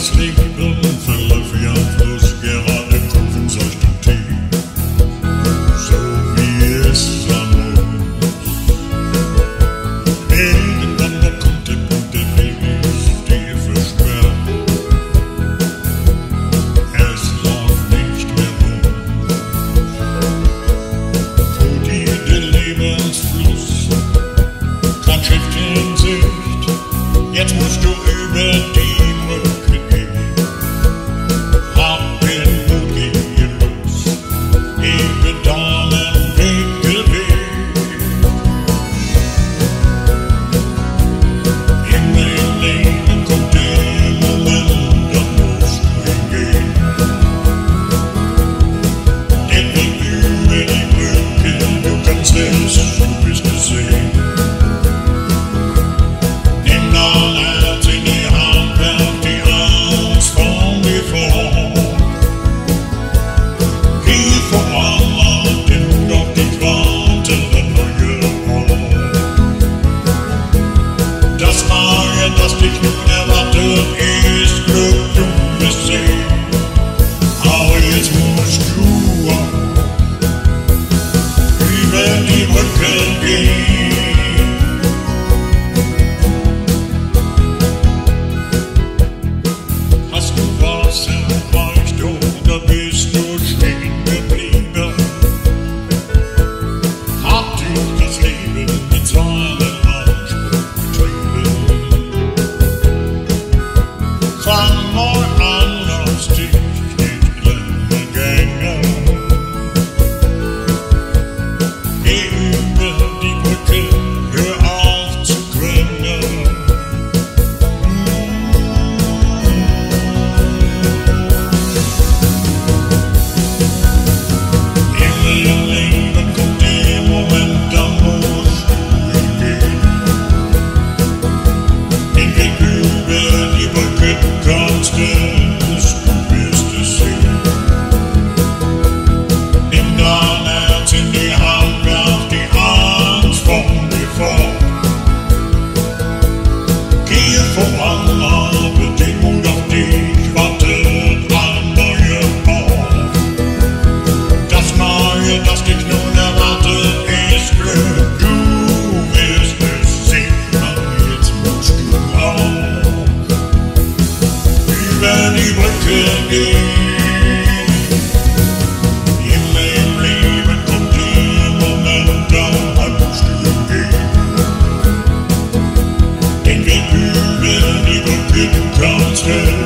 sleep. Fang more an, du